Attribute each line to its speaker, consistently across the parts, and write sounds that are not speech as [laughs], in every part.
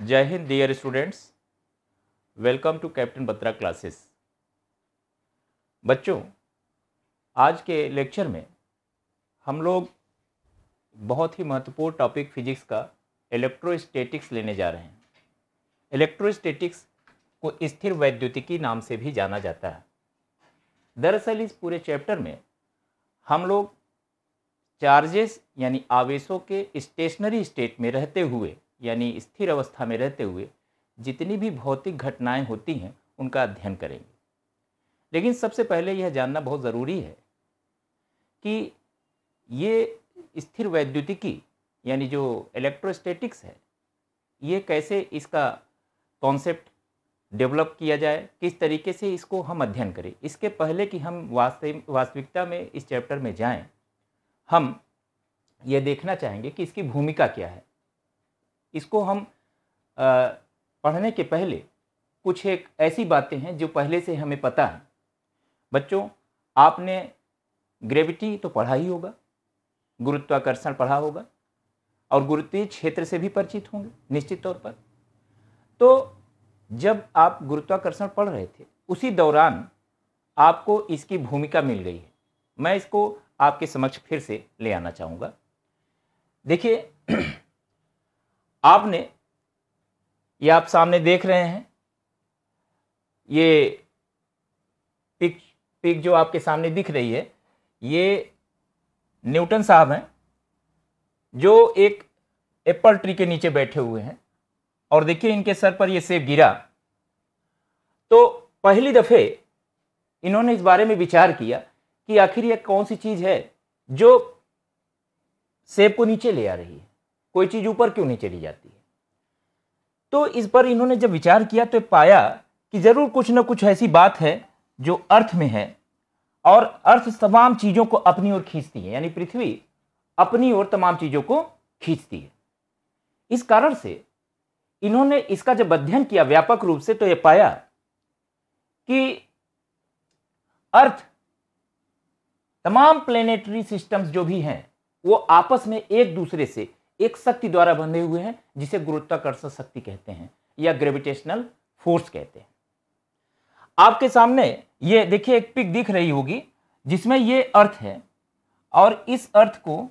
Speaker 1: जय Hind dear students welcome to captain Batra classes बच्चों, आज के लेक्चर में हम लोग बहुत ही महत्वपूर्ण टॉपिक फिजिक्स का इलेक्ट्रोस्टैटिक्स लेने जा रहे हैं। इलेक्ट्रोस्टैटिक्स को स्थिर वैद्युतिकी नाम से भी जाना जाता है। दरअसल इस पूरे चैप्टर में हम लोग चार्जेस यानी आवेशों के स्टेशनरी स्टेट में रहते हुए यानी स्थिर अवस्था में रहते हुए जितनी भी भौतिक घटनाएँ होती हैं, उनका अध्ययन करेंगे। लेकिन सबसे पहले यह जानना बहुत ज़रूरी है कि ये स्थिर वैद्युतिकी, यानी जो इलेक्ट्रोस्टैटिक्स है, ये कैसे इसका कॉन्सेप्ट डेवलप किया जाए, किस तरीके से इसको हम अध्ययन करें। इसके पहले कि हम वास्तव वास्तविकता में इस चैप्टर में जाएँ, हम ये देखना चाहेंगे कि इसकी भूमिका क्या है। इसको हम पढ़ने के पहले कुछ एक ऐसी बातें हैं जो पहले से हमें पता है। बच्चों, आपने ग्रेविटी तो पढ़ा ही होगा, गुरुत्वाकर्षण पढ़ा होगा और गुरुत्वीय क्षेत्र से भी परिचित होंगे, निश्चित तौर पर। तो जब आप गुरुत्वाकर्षण पढ़ रहे थे, उसी दौरान आपको इसकी भूमिका मिल गई है। मैं इसको आपके समक्ष फिर से ले आना चाहूँगा। देखिए आपने, ये आप सामने देख रहे हैं, ये पिक पिक जो आपके सामने दिख रही है, ये न्यूटन साहब हैं, जो एक एप्पल ट्री के नीचे बैठे हुए हैं, और देखिए इनके सर पर ये सेब गिरा। तो पहली दफ़े इन्होंने इस बारे में विचार किया कि आखिर यह कौन सी चीज़ है जो सेब को नीचे ले आ रही है। कोई चीज़ ऊपर क्यों नहीं चली जाती है? तो इस पर इन्होंने जब विचार किया तो पाया कि ज़रूर कुछ ना कुछ ऐसी बात है जो अर्थ में है और अर्थ तमाम चीज़ों को अपनी ओर खींचती है, यानी पृथ्वी अपनी ओर तमाम चीज़ों को खींचती है। इस कारण से इन्होंने इसका जब अध्ययन किया व्यापक रूप से तो यह पाया कि अर्थ तमाम प्लेनेटरी सिस्टम्स जो भी हैं, वो आपस में एक दूसरे से एक शक्ति द्वारा बंधे हुए हैं, जिसे गुरुत्वाकर्षण शक्ति कहते हैं, या ग्रेविटेशनल फोर्स कहते हैं। आपके सामने ये देखिए, एक पिक दिख रही होगी, जिसमें ये अर्थ है, और इस अर्थ को,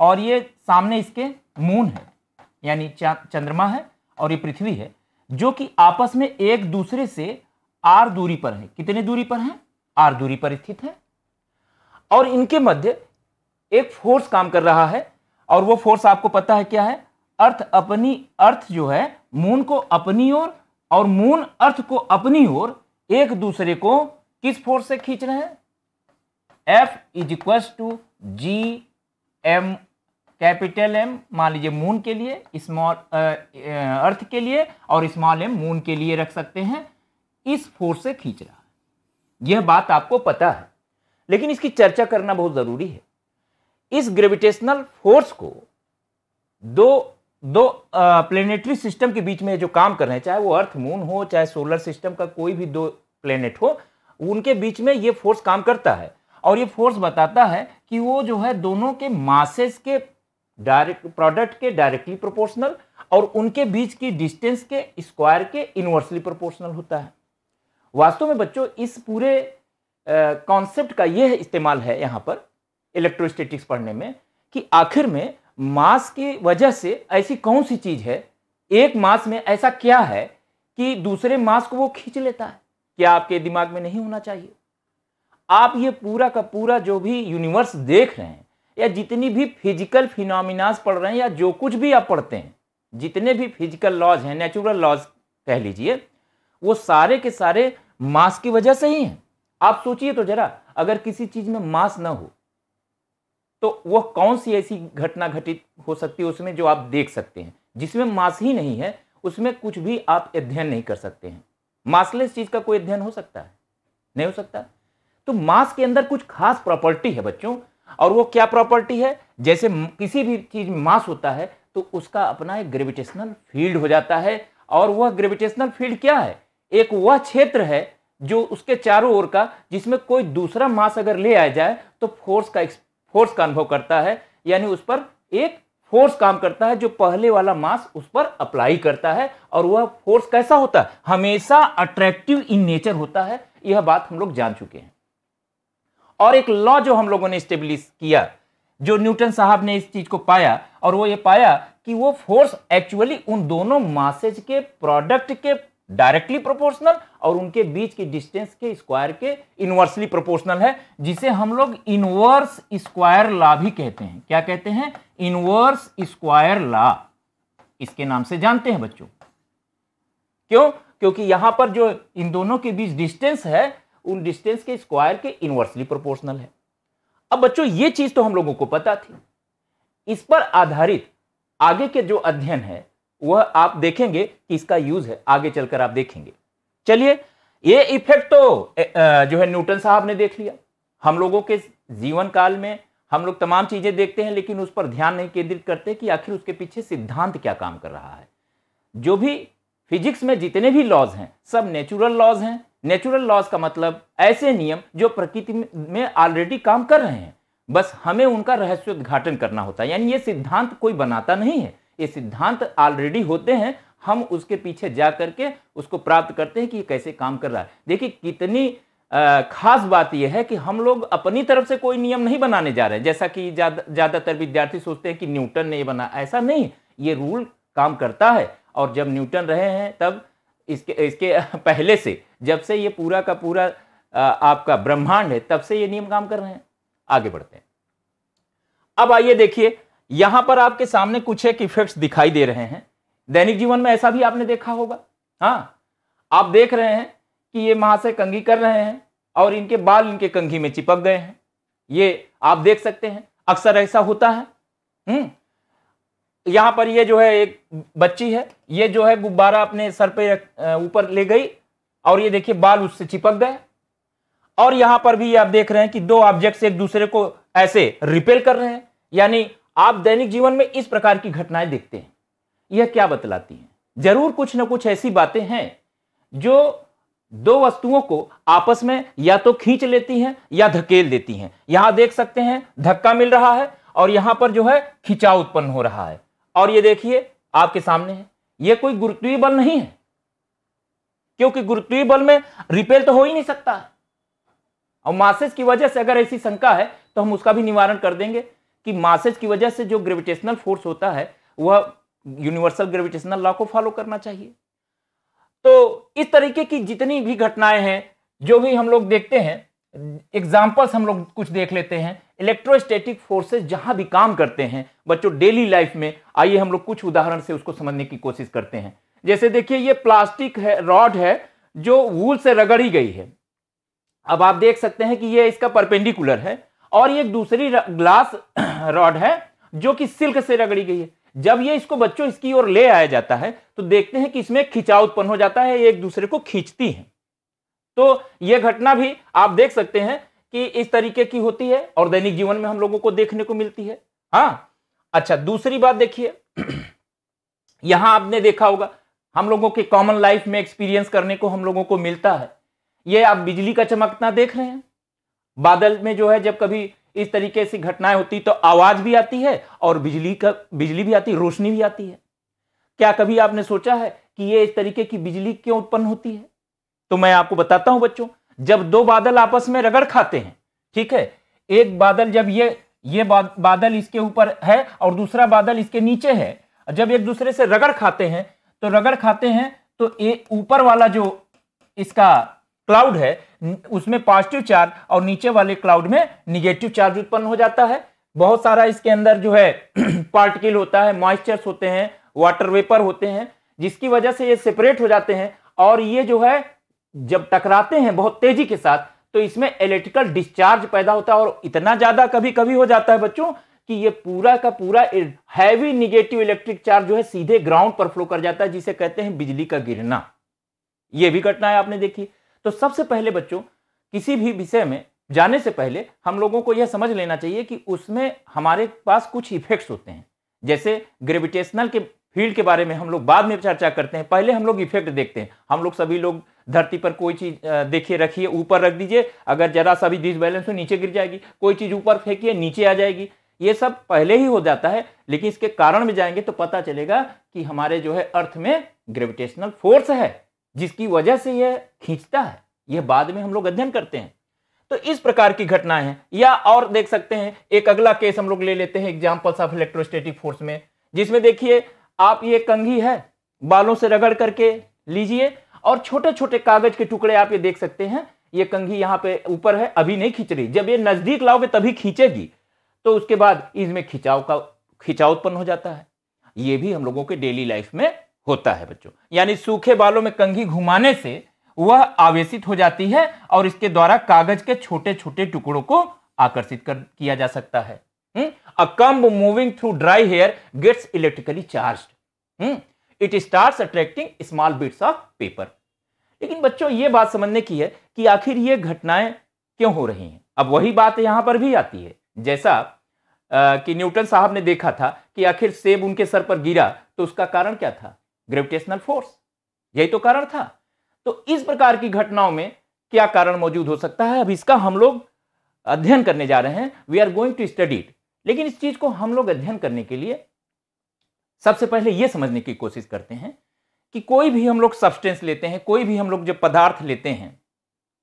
Speaker 1: और ये सामने इसके मून है, यानी चंद्रमा है, और ये पृथ्वी है, जो कि आपस में एक दूसरे से आर दूरी पर है। कितने दूरी पर है? आर दूरी पर स्थित है। और इनके मध्य एक फोर्स काम कर रहा है और वो फोर्स आपको पता है क्या है? अर्थ अपनी अर्थ जो है मून को अपनी ओर और, मून अर्थ को अपनी ओर एक दूसरे को किस फोर्स से खींच रहे हैं? F is equal to G M capital M मान लीजिए मून के लिए स्मॉल अर्थ के लिए और स्मॉल एम मून के लिए रख सकते हैं। इस फोर्स से खींच रहा है। यह बात आपको पता है। लेकिन इसकी चर्चा करना बहुत ज़रूरी है। इस ग्रेविटेशनल फोर्स को दो दो प्लेनेटरी सिस्टम के बीच में जो काम कर रहे हैं, चाहे वो अर्थ मून हो, चाहे सोलर सिस्टम का कोई भी दो प्लेनेट हो, उनके बीच में ये फोर्स काम करता है। और ये फोर्स बताता है कि वो जो है दोनों के मासेस के डायरेक्ट प्रोडक्ट के डायरेक्टली प्रोपोर्शनल और उनके बीच की डिस्टेंस के स्क्वायर के इनवर्सली प्रोपोर्शनल होता है। वास्तव में बच्चों, इस पूरे कॉन्सेप्ट का यह इस्तेमाल है यहाँ पर। इलेक्ट्रोस्टेटिक्स पढ़ने में कि आखिर में मास की वजह से ऐसी कौन सी चीज़ है? एक मास में ऐसा क्या है कि दूसरे मास को वो खींच लेता है? क्या आपके दिमाग में नहीं होना चाहिए? आप ये पूरा का पूरा जो भी यूनिवर्स देख रहे हैं, या जितनी भी फ़िज़िकल फिनोमिनाज पढ़ रहे हैं, या जो कुछ भी आप पढ़ते हैं, जितने भी फ़िज़िकल लॉज हैं नेचुरल लॉज कह लीजिए, वो सारे के सारे मास की वजह से ही हैं। आप सोचिए तो जरा, अगर किसी चीज़ में मास ना हो तो वह कौन सी ऐसी घटना घटित हो सकती है उसमें जो आप देख सकते हैं? जिसमें मास ही नहीं है, उसमें कुछ भी आप अध्ययन नहीं कर सकते हैं। मासलेस चीज़ का कोई अध्ययन हो सकता है? नहीं हो सकता। तो मास के अंदर कुछ खास प्रॉपर्टी है बच्चों, और वो क्या प्रॉपर्टी है? जैसे किसी भी चीज़ में मास होता है तो उसका अपना एक ग्रेविटेशनल फ़ील्ड हो जाता है। और वह ग्रेविटेशनल फ़ील्ड क्या है? एक वह क्षेत्र है जो उसके चारों ओर का, जिसमें कोई दूसरा मास अगर ले आया जाए तो फोर्स का फोर्स का अनुभव करता है, यानी उस पर एक फोर्स काम करता है जो पहले वाला मास उस पर अप्लाई करता है, और वह फोर्स कैसा होता है? हमेशा अट्रैक्टिव इन नेचर होता है, यह बात हम लोग जान चुके हैं। और एक लॉ जो हम लोगों ने स्टेब्लिश किया, जो न्यूटन साहब ने इस चीज़ को पाया, और वो ये पाया कि वो फोर्स एक्चुअली उन दोनों मासेज के प्रोडक्ट के डायरेक्टली प्रोपोर्शनल और उनके बीच की डिस्टेंस के स्क्वायर के इनवर्सली प्रोपोर्शनल है, जिसे हम लोग इनवर्स स्क्वायर ला भी कहते हैं। क्या कहते हैं? Inverse square law. इसके नाम से जानते हैं बच्चों। क्यों? क्योंकि यहाँ पर जो इन दोनों के बीच डिस्टेंस है, उन डिस्टेंस के स्क्वायर के इनवर्सली प्रोपोर्शनल है। अब बच्चों, ये चीज़ तो हम लोगों को पता थी। इस पर आधारित आगे के जो अध्ययन है वह आप देखेंगे कि इसका यूज़ है, आगे चलकर आप देखेंगे। चलिए, ये इफ़ेक्ट तो जो है न्यूटन साहब ने देख लिया। हम लोगों के जीवन काल में हम लोग तमाम चीज़ें देखते हैं, लेकिन उस पर ध्यान नहीं केंद्रित करते कि आखिर उसके पीछे सिद्धांत क्या काम कर रहा है। जो भी फिजिक्स में जितने भी लॉज हैं, सब नेचुरल लॉज हैं। नेचुरल लॉज का मतलब ऐसे नियम जो प्रकृति में ऑलरेडी काम कर रहे हैं। बस हमें उनका रहस्योद्घाटन करना होता है। यानी ये सिद्धांत कोई बनाता नहीं है। ये सिद्धांत ऑलरेडी होते हैं, हम उसके पीछे जा करके उसको प्राप्त करते हैं कि ये कैसे काम कर रहा है। देखिए, कितनी खास बात यह है कि हम लोग अपनी तरफ़ से कोई नियम नहीं बनाने जा रहे हैं। जैसा कि ज़्यादातर विद्यार्थी सोचते हैं कि न्यूटन ने बना, ऐसा नहीं। ये रूल काम करता है और जब न्यूटन रहे हैं, तब इसके इसके [laughs] पहले से, जब से ये पूरा का पूरा आपका ब्रह्मांड है, तब से ये नियम काम कर रहे हैं। आगे बढ़ते हैं। अब आइए देखिए यहाँ पर आपके सामने कुछ एक इफेक्ट्स दिखाई दे रहे हैं। दैनिक जीवन में ऐसा भी आपने देखा होगा। हाँ आप देख रहे हैं कि ये महाशय कंघी कर रहे हैं और इनके बाल इनके कंघी में चिपक गए हैं। ये आप देख सकते हैं, अक्सर ऐसा होता है। हम्म यहाँ पर ये जो है एक बच्ची है, ये जो है गुब्बारा अपने सर पे ऊपर ले गई और ये देखिए बाल उससे चिपक गए। और यहाँ पर भी आप देख रहे हैं कि दो ऑब्जेक्ट्स एक दूसरे को ऐसे रिपेल कर रहे हैं। यानी आप दैनिक जीवन में इस प्रकार की घटनाएँ देखते हैं। यह क्या बतलाती हैं? ज़रूर कुछ ना कुछ ऐसी बातें हैं जो दो वस्तुओं को आपस में या तो खींच लेती हैं या धकेल देती हैं। यहाँ देख सकते हैं, धक्का मिल रहा है और यहाँ पर जो है खिंचाव उत्पन्न हो रहा है। और ये देखिए, आपके सामने है। यह कोई गुरुत्वीय बल नहीं है। क्योंकि गुरुत्वीय बल में रिपेल तो हो ही नहीं सकता। और मासेस की वजह से अगर ऐसी शंका है तो हम उसका भी निवारण कर देंगे। कि मासेज की वजह से जो ग्रेविटेशनल फोर्स होता है, वह यूनिवर्सल ग्रेविटेशनल लॉ को फॉलो करना चाहिए। तो इस तरीके की जितनी भी घटनाएँ हैं, जो भी हम लोग देखते हैं एग्जाम्पल्स हम लोग कुछ देख लेते हैं इलेक्ट्रोस्टैटिक फोर्सेस जहाँ भी काम करते हैं, बच्चों डेली लाइफ में, आइए हम लोग कुछ उदाहरण से उसको समझने की कोशिश करते हैं। जैसे देखिए, ये प्लास्टिक है रॉड है, जो वूल से रगड़ी गई है। अब आप देख सकते हैं कि ये इसका परपेंडिकुलर है और ये दूसरी ग्लास [clears throat] रॉड है, जो कि सिल्क से रगड़ी गई है। जब ये इसको बच्चों इसकी ओर ले आया जाता है तो देखते हैं कि इसमें खिंचाव उत्पन्न हो जाता है एक दूसरे को खींचती है। तो यह घटना भी आप देख सकते हैं कि इस तरीके की होती है, और दैनिक जीवन में हम लोगों को देखने को मिलती है। हाँ अच्छा दूसरी बात देखिए। [clears throat] यहाँ आपने देखा होगा, हम लोगों के कॉमन लाइफ में एक्सपीरियंस करने को हम लोगों को मिलता है। ये आप बिजली का चमकना देख रहे हैं। बादल में जो है, जब कभी इस तरीके से घटनाएँ होती तो आवाज़ भी आती है और बिजली का, बिजली भी आती, रोशनी भी आती है। क्या कभी आपने सोचा है कि ये इस तरीके की बिजली क्यों उत्पन्न होती है? तो मैं आपको बताता हूँ बच्चों, जब दो बादल आपस में रगड़ खाते हैं, ठीक है? एक बादल जब ये ये बादल इसके ऊपर है और दूसरा बादल इसके नीचे है, जब एक दूसरे से रगड़ खाते हैं तो रगड़ खाते हैं तो ऊपर वाला जो इसका क्लाउड है, उसमें पॉजिटिव चार्ज और नीचे वाले क्लाउड में निगेटिव चार्ज उत्पन्न हो जाता है। बहुत सारा इसके अंदर जो है [clears throat] पार्टिकल होता है मॉइस्चर्स होते हैं वाटर वेपर होते हैं, जिसकी वजह से ये सेपरेट हो जाते हैं और ये जो है, जब टकराते हैं बहुत तेज़ी के साथ तो इसमें इलेक्ट्रिकल डिस्चार्ज पैदा होता है और इतना ज़्यादा कभी कभी हो जाता है बच्चों कि ये पूरा का पूरा हैवी निगेटिव इलेक्ट्रिक चार्ज जो है सीधे ग्राउंड पर फ्लो कर जाता है, जिसे कहते हैं बिजली का गिरना। ये भी घटना है, आपने देखी। तो सबसे पहले बच्चों, किसी भी विषय में जाने से पहले हम लोगों को यह समझ लेना चाहिए कि उसमें हमारे पास कुछ इफेक्ट्स होते हैं। जैसे ग्रेविटेशनल के फ़ील्ड के बारे में हम लोग बाद में चर्चा करते हैं। पहले हम लोग इफ़ेक्ट देखते हैं। हम लोग सभी लोग धरती पर कोई चीज़ देखिए, रखिए, ऊपर रख दीजिए। अगर जरा सा भी डिसबैलेंस हो, नीचे गिर जाएगी। कोई चीज़ ऊपर फेंकिए, नीचे आ जाएगी। ये सब पहले ही हो जाता है। लेकिन इसके कारण में जाएँगे तो पता चलेगा कि हमारे जो है अर्थ में ग्रेविटेशनल फोर्स है। जिसकी वजह से यह खींचता है, यह बाद में हम लोग अध्ययन करते हैं। तो इस प्रकार की घटनाएँ हैं, या और देख सकते हैं, एक अगला केस हम लोग ले लेते हैं एग्जाम्पल्स ऑफ़ इलेक्ट्रोस्टेटिक फोर्स में, जिसमें देखिए, आप ये कंघी है, बालों से रगड़ करके लीजिए, और छोटे छोटे कागज़ के टुकड़े आप ये देख सकते हैं, ये कंघी यहाँ पे ऊपर है, अभी नहीं खींच रही। जब ये नज़दीक लाओगे तभी खींचेगी तो उसके बाद इसमें खिंचाव का, खिंचाव उत्पन्न हो जाता है। ये भी हम लोगों के डेली लाइफ में होता है बच्चों। यानी सूखे बालों में कंघी घुमाने से वह आवेशित हो जाती है और इसके द्वारा कागज़ के छोटे छोटे टुकड़ों को आकर्षित कर किया जा सकता है। A comb moving through dry hair gets electrically charged it start attracting small bits of paper लेकिन बच्चों ये बात समझने की है कि आखिर ये घटनाएँ क्यों हो रही हैं? अब वही बात यहाँ पर भी आती है। जैसा आ, कि न्यूटन साहब ने देखा था कि आखिर सेब उनके सर पर गिरा तो उसका कारण क्या था? ग्रेविटेशनल फोर्स यही तो कारण था। तो इस प्रकार की घटनाओं में क्या कारण मौजूद हो सकता है? अब इसका हम लोग अध्ययन करने जा रहे हैं। We are going to study it लेकिन इस चीज़ को हम लोग अध्ययन करने के लिए सबसे पहले यह समझने की कोशिश करते हैं कि कोई भी हम लोग सब्सटेंस लेते हैं, कोई भी हम लोग जो पदार्थ लेते हैं,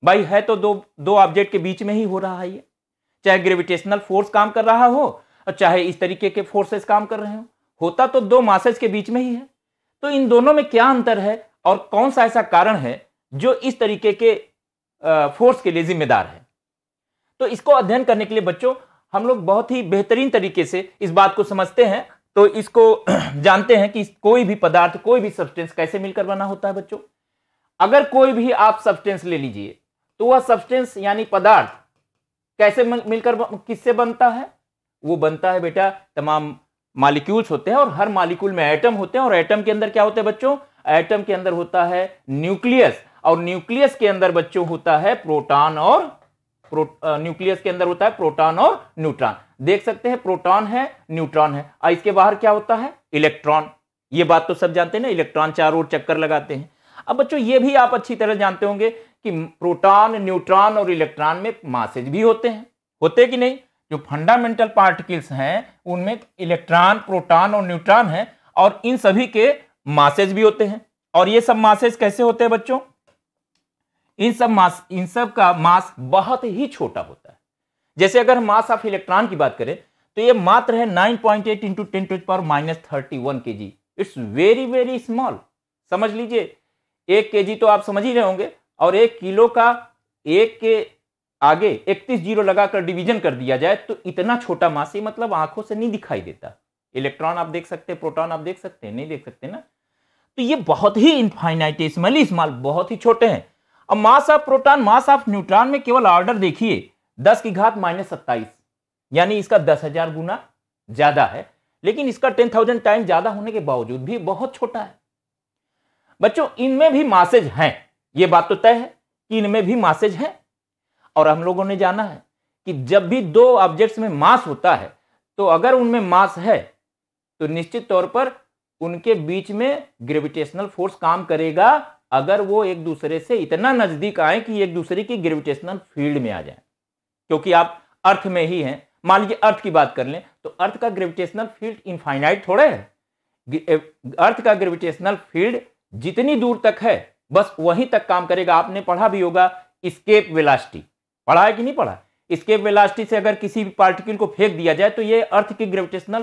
Speaker 1: भाई है तो दो दो ऑब्जेक्ट के बीच में ही हो रहा है ये। चाहे ग्रेविटेशनल फोर्स काम कर रहा हो और चाहे इस तरीके के फोर्सेस काम कर रहे हो। होता तो दो मासेज के बीच में ही है। तो इन दोनों में क्या अंतर है और कौन सा ऐसा कारण है जो इस तरीके के फोर्स के लिए जिम्मेदार है? तो इसको अध्ययन करने के लिए बच्चों, हम लोग बहुत ही बेहतरीन तरीके से इस बात को समझते हैं। तो इसको [clears throat] जानते हैं कि कोई भी पदार्थ, कोई भी सब्सटेंस कैसे मिलकर बना होता है बच्चों? अगर कोई भी आप सब्सटेंस ले लीजिए तो वह सब्सटेंस यानी पदार्थ कैसे मिलकर किससे बनता है? वो बनता है बेटा तमाम मालिक्यूल्स होते हैं और हर मालिक्यूल में एटम होते हैं और एटम के अंदर क्या होते हैं बच्चों? एटम के अंदर होता है न्यूक्लियस और न्यूक्लियस के अंदर बच्चों होता है प्रोटॉन और न्यूक्लियस के अंदर होता है प्रोटॉन और न्यूट्रॉन देख सकते हैं प्रोटॉन है न्यूट्रॉन है। और इसके बाहर क्या होता है? इलेक्ट्रॉन ये बात तो सब जानते हैं ना इलेक्ट्रॉन चारों ओर चक्कर लगाते हैं। अब बच्चों, ये भी आप अच्छी तरह जानते होंगे कि प्रोटॉन न्यूट्रॉन और इलेक्ट्रॉन में मासेज भी होते हैं। होते कि नहीं? जो फंडामेंटल पार्टिकल्स हैं, उनमें इलेक्ट्रॉन प्रोटॉन और न्यूट्रॉन है, और इन सभी के मासेज भी होते हैं। और ये सब मासेज कैसे होते हैं बच्चों? इन सब मास इन सब का मास बहुत ही छोटा होता है। जैसे अगर मास ऑफ़ इलेक्ट्रॉन की बात करें तो ये मात्र है 9.8 point eight into ten to power minus thirty one K G it's very very small समझ लीजिए, एक के जी तो आप समझ ही रहे होंगे, और एक किलो का एक के आगे इकतीस ज़ीरो लगाकर डिवीज़न कर दिया जाए तो इतना छोटा मास ही मतलब आँखों से नहीं दिखाई देता। इलेक्ट्रॉन आप देख सकते हैं, प्रोटॉन आप देख सकते हैं, नहीं देख सकते ना? तो ये बहुत ही इनफाइनाइटेसमली स्मॉल बहुत ही छोटे हैं। अब mass of proton mass of neutron में केवल ऑर्डर देखिए, दस की घात माइनस यानी इसका दस गुना ज़्यादा है, लेकिन इसका टेन थाउज़ेंड टाइम ज़्यादा होने के बावजूद भी बहुत छोटा है। बच्चों, इनमें भी मासेज हैं यह बात तो तय है कि इनमें भी मासेज हैं और हम लोगों ने जाना है कि जब भी दो ऑब्जेक्ट्स में मास होता है तो अगर उनमें मास है तो निश्चित तौर पर उनके बीच में ग्रेविटेशनल फोर्स काम करेगा अगर वो एक दूसरे से इतना नज़दीक आए कि एक दूसरे की ग्रेविटेशनल फ़ील्ड में आ जाए। क्योंकि आप अर्थ में ही हैं, मान लीजिए अर्थ की बात कर लें तो अर्थ का ग्रेविटेशनल फ़ील्ड इनफाइनाइट थोड़े है। अर्थ का ग्रेविटेशनल फ़ील्ड जितनी दूर तक है, बस वहीं तक काम करेगा। आपने पढ़ा भी होगा स्केप वेलासिटी पढ़ा है कि नहीं पढ़ा? इसके वेलासिटी से अगर किसी भी पार्टिकल को फेंक दिया जाए तो ये अर्थ की ग्रेविटेशनल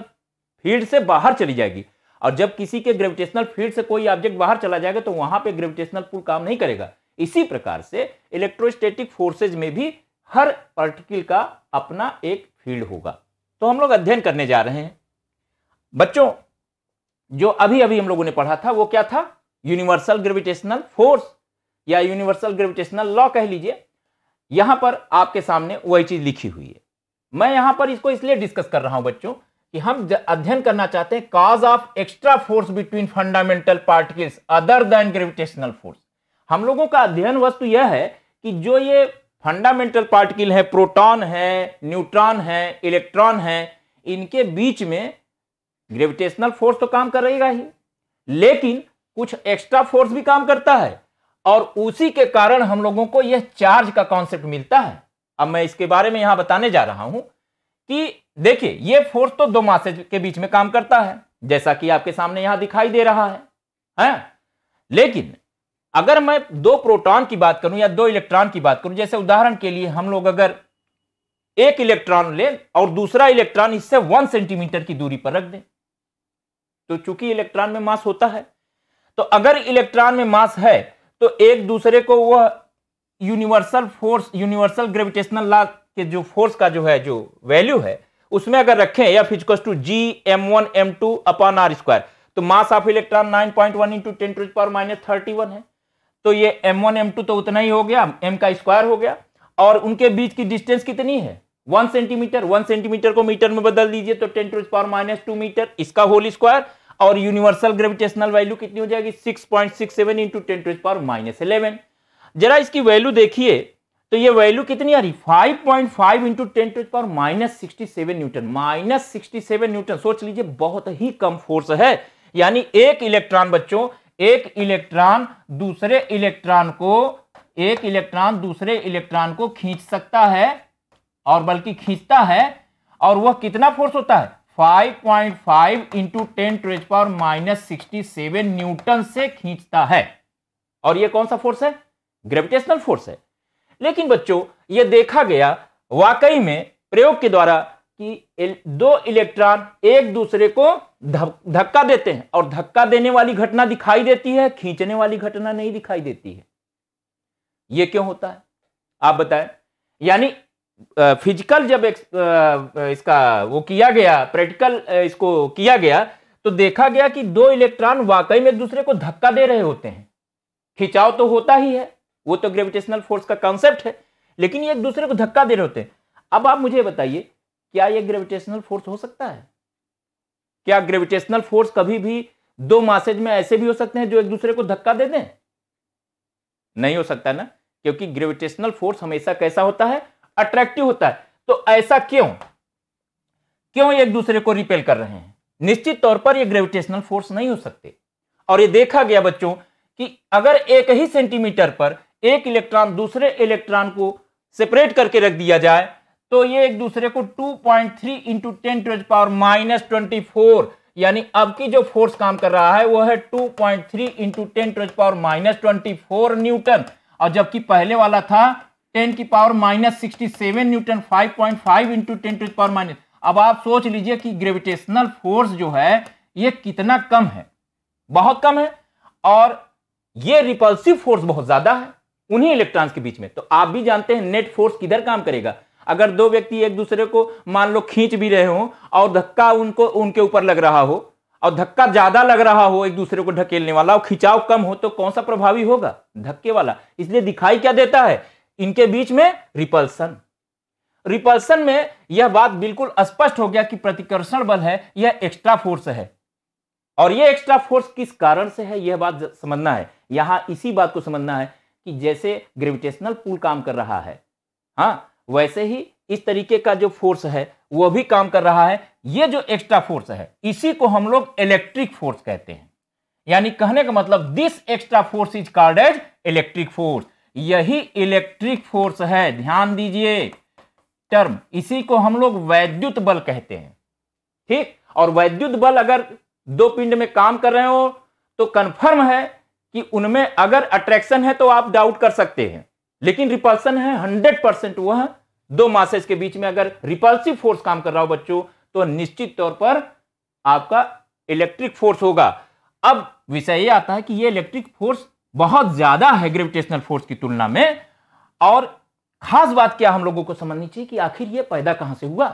Speaker 1: फ़ील्ड से बाहर चली जाएगी। और जब किसी के ग्रेविटेशनल फ़ील्ड से कोई ऑब्जेक्ट बाहर चला जाएगा तो वहाँ पे ग्रेविटेशनल पुल काम नहीं करेगा। इसी प्रकार से इलेक्ट्रोस्टैटिक फोर्सेज में भी हर पार्टिकल का अपना एक फ़ील्ड होगा। तो हम लोग अध्ययन करने जा रहे हैं। बच्चों, जो अभी अभी हम लोगों ने पढ़ा था, वो क्या था? यूनिवर्सल ग्रेविटेशनल फोर्स या यूनिवर्सल ग्रेविटेशनल लॉ कह लीजिए। यहाँ पर आपके सामने वही चीज़ लिखी हुई है। मैं यहाँ पर इसको इसलिए डिस्कस कर रहा हूँ बच्चों कि हम अध्ययन करना चाहते हैं cause of extra force between fundamental particles other than gravitational force हम लोगों का अध्ययन वस्तु यह है कि जो ये फंडामेंटल पार्टिकल है प्रोटॉन है न्यूट्रॉन है इलेक्ट्रॉन है, इनके बीच में ग्रेविटेशनल फोर्स तो काम कर रहेगा ही लेकिन कुछ एक्स्ट्रा फोर्स भी काम करता है। और उसी के कारण हम लोगों को यह चार्ज का कॉन्सेप्ट मिलता है। अब मैं इसके बारे में यहाँ बताने जा रहा हूँ कि देखिए, ये फोर्स तो दो मासेज के बीच में काम करता है, जैसा कि आपके सामने यहाँ दिखाई दे रहा है, हैं? लेकिन अगर मैं दो प्रोटॉन की बात करूँ या दो इलेक्ट्रॉन की बात करूँ, जैसे उदाहरण के लिए हम लोग अगर एक इलेक्ट्रॉन लें और दूसरा इलेक्ट्रॉन इससे वन सेंटीमीटर की दूरी पर रख दें तो चूँकि इलेक्ट्रॉन में मास होता है तो अगर इलेक्ट्रॉन में मास है तो एक दूसरे को वह universal force universal gravitational law के जो फोर्स का जो है, जो वैल्यू है, उसमें अगर रखें या physicals to G M one M two upon R square तो mass of electron nine point one into ten to power minus thirty one है। तो ये एम वन एम टू तो उतना ही हो गया एम का स्क्वायर हो गया, और उनके बीच की डिस्टेंस कितनी है? वन सेंटीमीटर वन सेंटीमीटर को मीटर में बदल दीजिए तो ten to power minus two metre, इसका होल स्क्वायर और यूनिवर्सल ग्रेविटेशनल वैल्यू कितनी हो जाएगी? Six point six seven into ten to power minus eleven जरा इसकी वैल्यू देखिए तो ये वैल्यू कितनी आ रही? Five point five into ten to power minus sixty seven newton minus sixty seven newton सोच लीजिए, बहुत ही कम फोर्स है। यानी एक इलेक्ट्रॉन बच्चों, एक इलेक्ट्रॉन दूसरे इलेक्ट्रॉन को, एक इलेक्ट्रॉन दूसरे इलेक्ट्रॉन को खींच सकता है, और बल्कि खींचता है, और वह कितना फोर्स होता है? 5.5 point five into ten to power minus sixty seven newton से खींचता है। और यह कौन सा फोर्स है? ग्रेविटेशनल फोर्स है। लेकिन बच्चों यह देखा गया वाकई में प्रयोग के द्वारा कि दो इलेक्ट्रॉन एक दूसरे को धक्का देते हैं। और धक्का देने वाली घटना दिखाई देती है, खींचने वाली घटना नहीं दिखाई देती है। यह क्यों होता है? आप बताएँ। यानी फ़िज़िकल जब एक, इसका वो किया गया प्रैक्टिकल इसको किया गया तो देखा गया कि दो इलेक्ट्रॉन वाकई में दूसरे को धक्का दे रहे होते हैं। खिंचाव तो होता ही है वो तो ग्रेविटेशनल फोर्स का कॉन्सेप्ट है लेकिन ये एक दूसरे को धक्का दे रहे होते हैं। अब आप मुझे बताइए क्या ये ग्रेविटेशनल फोर्स हो सकता है? क्या ग्रेविटेशनल फोर्स कभी भी दो मासेज में ऐसे भी हो सकते हैं जो एक दूसरे को धक्का दे दें? नहीं हो सकता ना क्योंकि ग्रेविटेशनल फोर्स हमेशा कैसा होता है? अट्रैक्टिव होता है। तो ऐसा क्यों? क्यों एक दूसरे को रिपेल कर रहे हैं? निश्चित तौर पर ये ग्रेविटेशनल फोर्स नहीं हो सकते। और ये देखा गया बच्चों कि अगर एक ही सेंटीमीटर पर एक इलेक्ट्रॉन दूसरे इलेक्ट्रॉन को सेपरेट करके रख दिया जाए तो ये एक दूसरे को 2.3 point three into ten power minus twenty यानी अब की जो फोर्स काम कर रहा है, वो है 2.3 point three into ten power minus twenty newton और जबकि पहले वाला था टेन की power minus sixty seven newton five point five into ten to power minus. अब आप सोच लीजिए कि ग्रेविटेशनल फोर्स जो है, ये कितना कम है? बहुत कम है। और ये रिपल्सिव फोर्स बहुत ज़्यादा है, उन्हीं इलेक्ट्रॉन्स के बीच में। तो आप भी जानते हैं नेट फोर्स किधर काम करेगा? अगर दो व्यक्ति एक दूसरे को मान लो खींच भी रहे हो, और धक्का उनको, उनके ऊपर लग रहा हो, और धक्का ज़्यादा लग रहा हो, एक दूसरे को ढकेलने वाला, और खिंचाव कम हो तो कौन सा प्रभावी होगा? धक्के वाला। इसलिए दिखाई क्या देता है? इनके बीच में रिपल्सन। रिपल्सन में यह बात बिल्कुल स्पष्ट हो गया कि प्रतिकर्षण बल है, यह एक्स्ट्रा फोर्स है। और यह एक्स्ट्रा फोर्स किस कारण से है, यह बात समझना है। यहाँ इसी बात को समझना है कि जैसे ग्रेविटेशनल पुल काम कर रहा है हाँ वैसे ही इस तरीके का जो फोर्स है वह भी काम कर रहा है। यह जो एक्स्ट्रा फोर्स है, इसी को हम लोग इलेक्ट्रिक फोर्स कहते हैं। यानी कहने का मतलब this extra force is called as electric force यही इलेक्ट्रिक फोर्स है। ध्यान दीजिए टर्म इसी को हम लोग वैद्युत बल कहते हैं। ठीक? और वैद्युत बल अगर दो पिंड में काम कर रहे हो तो कंफर्म है कि उनमें अगर अट्रैक्शन है तो आप डाउट कर सकते हैं। लेकिन रिपल्सन है हंड्रेड परसेंट वह दो मासेज के बीच में अगर रिपल्सिव फोर्स काम कर रहा हो बच्चों तो निश्चित तौर पर आपका इलेक्ट्रिक फोर्स होगा। अब विषय यह आता है कि यह इलेक्ट्रिक फोर्स बहुत ज़्यादा है ग्रेविटेशनल फोर्स की तुलना में और खास बात क्या हम लोगों को समझनी चाहिए कि आखिर यह पैदा कहाँ से हुआ?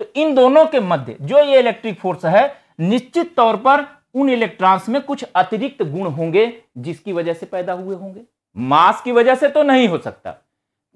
Speaker 1: तो इन दोनों के मध्य जो ये इलेक्ट्रिक फोर्स है निश्चित तौर पर उन इलेक्ट्रॉन्स में कुछ अतिरिक्त गुण होंगे जिसकी वजह से पैदा हुए होंगे। मास की वजह से तो नहीं हो सकता।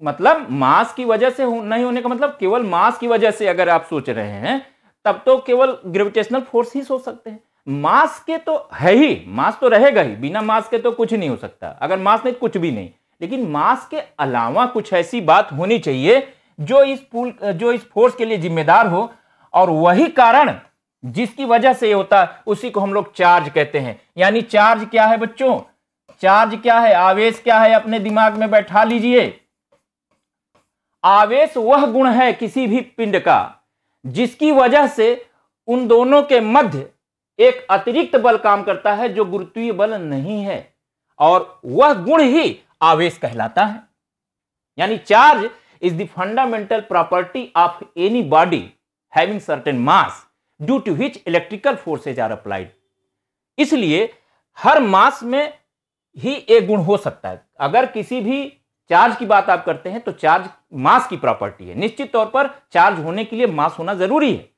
Speaker 1: मतलब मास की वजह से हो, नहीं होने का मतलब केवल मास की वजह से अगर आप सोच रहे हैं तब तो केवल ग्रेविटेशनल फोर्स ही सोच सकते हैं। मास के तो है ही, मास तो रहेगा ही, बिना मास के तो कुछ नहीं हो सकता। अगर मास नहीं तो कुछ भी नहीं। लेकिन मास के अलावा कुछ ऐसी बात होनी चाहिए जो इस पुल, जो इस फोर्स के लिए जिम्मेदार हो। और वही कारण जिसकी वजह से ये होता है उसी को हम लोग चार्ज कहते हैं। यानी चार्ज क्या है बच्चों? चार्ज क्या है? आवेश क्या है? अपने दिमाग में बैठा लीजिए। आवेश वह गुण है किसी भी पिंड का, जिसकी वजह से उन दोनों के मध्य एक अतिरिक्त बल काम करता है जो गुरुत्वीय बल नहीं है, और वह गुण ही आवेश कहलाता है। यानी charge is the fundamental property of any body having certain mass due to which electrical forces are applied इसलिए हर मास में ही एक गुण हो सकता है। अगर किसी भी चार्ज की बात आप करते हैं तो चार्ज मास की प्रॉपर्टी है। निश्चित तौर पर चार्ज होने के लिए मास होना ज़रूरी है।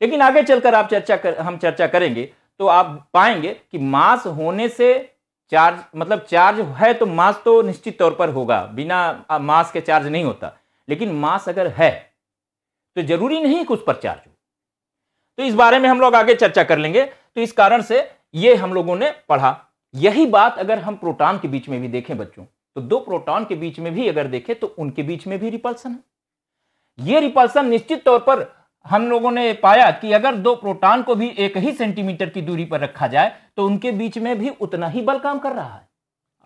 Speaker 1: लेकिन आगे चलकर आप चर्चा कर, हम चर्चा करेंगे तो आप पाएँगे कि मास होने से चार्ज मतलब चार्ज है तो मास तो निश्चित तौर पर होगा, बिना मास के चार्ज नहीं होता। लेकिन मास अगर है तो ज़रूरी नहीं कि उस पर चार्ज हो। तो इस बारे में हम लोग आगे चर्चा कर लेंगे। तो इस कारण से ये हम लोगों ने पढ़ा। यही बात अगर हम प्रोटॉन के बीच में भी देखें बच्चों तो दो प्रोटॉन के बीच में भी अगर देखें तो उनके बीच में भी रिपल्सन है। ये रिपल्सन निश्चित तौर पर हम लोगों ने पाया कि अगर दो प्रोटॉन को भी एक ही सेंटीमीटर की दूरी पर रखा जाए तो उनके बीच में भी उतना ही बल काम कर रहा है।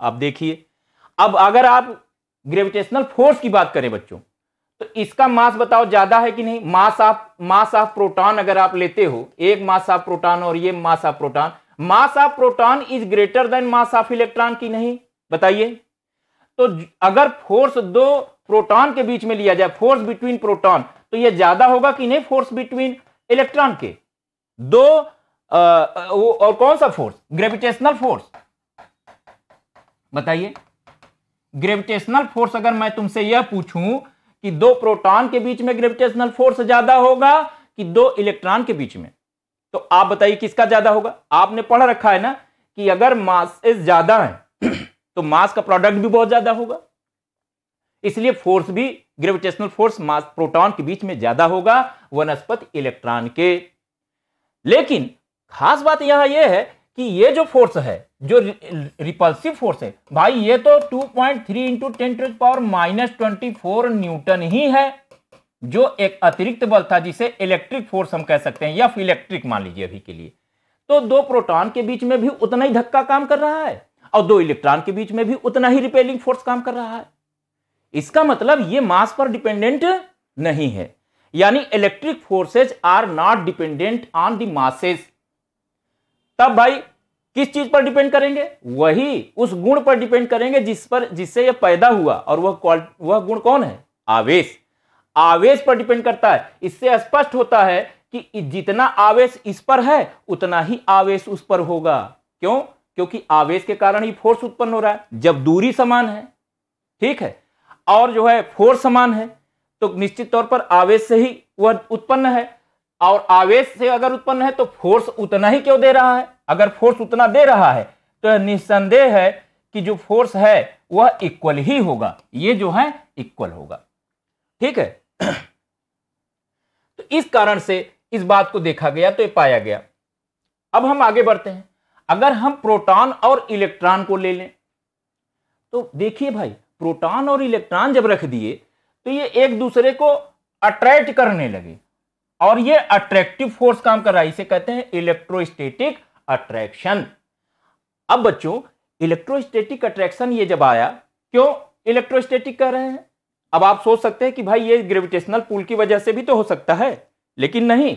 Speaker 1: आप देखिए, अब अगर आप ग्रेविटेशनल फोर्स की बात करें बच्चों तो इसका मास बताओ ज़्यादा है कि नहीं? Mass of mass of proton अगर आप लेते हो, एक मास ऑफ़ प्रोटॉन और ये mass of proton mass of proton is greater than mass of electron की नहीं? बताइए। तो अगर फोर्स दो प्रोटॉन के बीच में लिया जाए फोर्स बिटवीन प्रोटॉन तो यह ज़्यादा होगा कि नहीं फोर्स बिटवीन इलेक्ट्रॉन के? दो आ, और कौन सा फोर्स? Gravitational force. बताइए। ग्रेविटेशनल फोर्स अगर मैं तुमसे यह पूछूँ कि दो प्रोटॉन के बीच में ग्रेविटेशनल फोर्स ज़्यादा होगा कि दो इलेक्ट्रॉन के बीच में? तो आप बताइए किसका ज़्यादा होगा? आपने पढ़ रखा है ना कि अगर मास ज़्यादा है [clears throat] तो मास का प्रोडक्ट भी बहुत ज़्यादा होगा। इसलिए फोर्स भी ग्रेविटेशनल फोर्स मास प्रोटॉन के बीच में ज़्यादा होगा, वनस्पति इलेक्ट्रॉन के। लेकिन खास बात यह यह है कि ये जो फोर्स है, जो रिपल्सिव फोर्स है, भाई ये तो 2.3 point three into ten to power minus twenty newton ही है, जो एक अतिरिक्त बल था जिसे इलेक्ट्रिक फोर्स हम कह सकते हैं, या फिर इलेक्ट्रिक मान लीजिए अभी के लिए। तो दो प्रोटॉन के बीच में भी उतना ही धक्का काम कर रहा है, और दो इलेक्ट्रॉन के बीच में भी उतना ही रिपेलिंग फोर्स काम कर रहा है। इसका मतलब ये मास पर डिपेंडेंट नहीं है। यानी electric forces are not dependent on the masses तब भाई, किस चीज़ पर डिपेंड करेंगे? वही उस गुण पर डिपेंड करेंगे जिस पर, जिससे यह पैदा हुआ। और वह वह गुण कौन है? आवेश। आवेश पर डिपेंड करता है। इससे स्पष्ट होता है कि जितना आवेश इस पर है, उतना ही आवेश उस पर होगा। क्यों? क्योंकि आवेश के कारण ही फोर्स उत्पन्न हो रहा है। जब दूरी समान है। ठीक है? और जो है फोर्स समान है तो निश्चित तौर पर आवेश से ही वह उत्पन्न है। और आवेश से अगर उत्पन्न है तो फोर्स उतना ही क्यों दे रहा है? अगर फोर्स उतना दे रहा है तो निस्संदेह है कि जो फोर्स है, वह इक्वल ही होगा। ये जो है, इक्वल होगा। ठीक है? तो इस कारण से इस बात को देखा गया तो ये पाया गया। अब हम आगे बढ़ते हैं। अगर हम प्रोटॉन और इलेक्ट्रॉन को ले लें तो देखिए भाई प्रोटॉन और इलेक्ट्रॉन जब रख दिए तो ये एक दूसरे को अट्रैक्ट करने लगे। और ये अट्रैक्टिव फोर्स काम कर रहा है, इसे कहते हैं इलेक्ट्रोस्टेटिक अट्रैक्शन। अब बच्चों, इलेक्ट्रोस्टेटिक अट्रैक्शन ये जब आया, क्यों? इलेक्ट्रोस्टेटिक कह रहे हैं। अब आप सोच सकते हैं कि भाई ये ग्रेविटेशनल पुल की वजह से भी तो हो सकता है, लेकिन नहीं,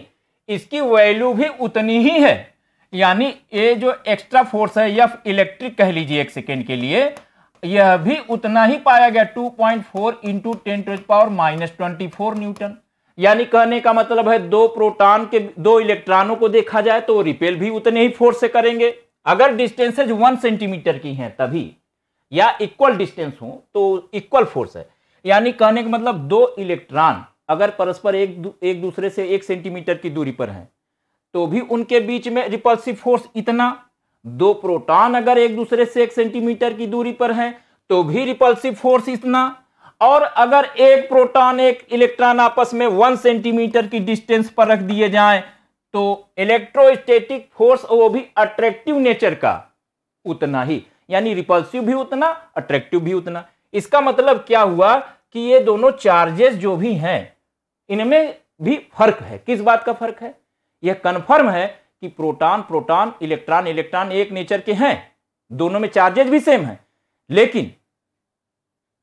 Speaker 1: इसकी वैल्यू भी उतनी ही है। यानी ये जो एक्स्ट्रा फोर्स है, या इलेक्ट्रिक कह लीजिए एक सेकेंड के लिए यह भी उतना ही पाया गया 2.4 point four into ten to power minus twenty four newton यानी कहने का मतलब है, दो प्रोटॉन के, दो इलेक्ट्रॉनों को देखा जाए तो रिपेल भी उतने ही फोर्स से करेंगे। अगर डिस्टेंसेज वन सेंटीमीटर की हैं तभी, या इक्वल डिस्टेंस हो तो इक्वल फोर्स है। यानी कहने का मतलब दो इलेक्ट्रॉन अगर परस्पर एक एक दूसरे से एक सेंटीमीटर की दूरी पर हैं तो भी उनके बीच में रिपल्सिव फोर्स इतना दो प्रोटॉन अगर एक दूसरे से एक सेंटीमीटर की दूरी पर हैं तो भी रिपल्सिव फोर्स इतना। और अगर एक प्रोटॉन, एक इलेक्ट्रॉन आपस में वन सेंटीमीटर की डिस्टेंस पर रख दिए जाएँ तो इलेक्ट्रोस्टेटिक फोर्स वो भी अट्रैक्टिव नेचर का। उतना ही। यानी रिपल्सिव भी उतना अट्रैक्टिव भी उतना। इसका मतलब क्या हुआ कि ये दोनों चार्जेस जो भी हैं, इनमें भी फ़र्क है। किस बात का फ़र्क है? यह कन्फर्म है कि प्रोटॉन प्रोटॉन, इलेक्ट्रॉन इलेक्ट्रॉन एक नेचर के हैं। दोनों में चार्जेस भी सेम है। लेकिन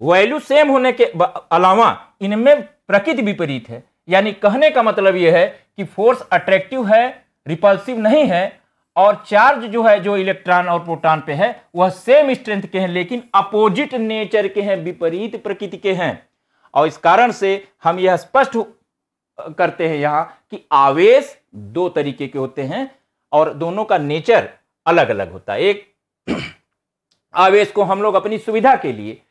Speaker 1: वैल्यू सेम होने के अलावा इनमें प्रकृति विपरीत है। यानी कहने का मतलब यह है कि फोर्स अट्रैक्टिव है रिपल्सिव नहीं है, और चार्ज जो है, जो इलेक्ट्रॉन और प्रोटॉन पे है, वह सेम स्ट्रेंथ के हैं, लेकिन अपोजिट नेचर के हैं, विपरीत प्रकृति के हैं। और इस कारण से हम यह स्पष्ट करते हैं यहाँ कि आवेश दो तरीके के होते हैं और दोनों का नेचर अलग अलग होता है। एक, [clears throat] आवेश को हम लोग अपनी सुविधा के लिए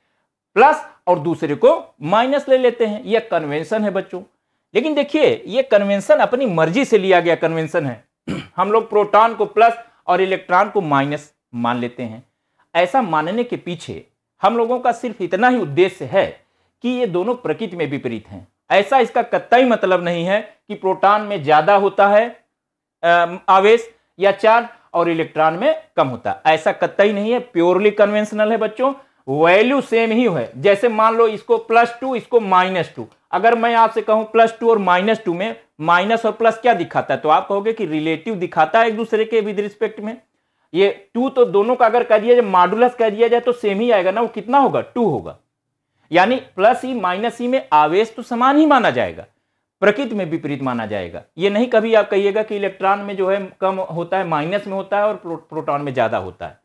Speaker 1: प्लस और दूसरे को माइनस ले लेते हैं। यह कन्वेंशन है बच्चों। लेकिन देखिए, यह कन्वेंशन अपनी मर्ज़ी से लिया गया कन्वेंशन है। [clears throat] हम लोग प्रोटॉन को प्लस और इलेक्ट्रॉन को माइनस मान लेते हैं। ऐसा मानने के पीछे हम लोगों का सिर्फ़ इतना ही उद्देश्य है कि ये दोनों प्रकृति में विपरीत हैं। ऐसा इसका कत्ताई मतलब नहीं है कि प्रोटॉन में ज़्यादा होता है आवेश या चार्ज, और इलेक्ट्रॉन में कम होता है। ऐसा कत्ताई नहीं है, प्योरली कन्वेंशनल है बच्चों, वैल्यू सेम ही है। जैसे मान लो इसको प्लस टू, इसको माइनस टू। अगर मैं आपसे कहूँ प्लस टू और माइनस टू में, माइनस और प्लस क्या दिखाता है? तो आप कहोगे कि रिलेटिव दिखाता है एक दूसरे के विद रिस्पेक्ट में। ये टू तो दोनों का अगर कह दिया जाए, मॉडुलस कह दिया जाए तो सेम ही आएगा ना, वो कितना होगा? टू होगा। यानी प्लस ही माइनस ही में आवेश तो समान ही माना जाएगा। प्रकृति में विपरीत माना जाएगा। ये नहीं कभी आप कहिएगा कि इलेक्ट्रॉन में जो है कम होता है, माइनस में होता है और प्रोटॉन में ज़्यादा होता है।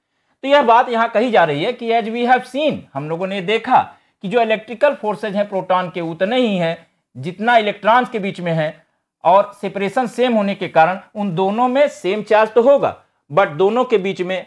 Speaker 1: तो यह बात यहाँ कही जा रही है कि एज वी हैव सीन हम लोगों ने देखा कि जो इलेक्ट्रिकल फोर्सेज हैं प्रोटॉन के उतने ही हैं, जितना इलेक्ट्रॉन्स के बीच में है और सेपरेशन सेम होने के कारण उन दोनों में सेम चार्ज तो होगा बट दोनों के बीच में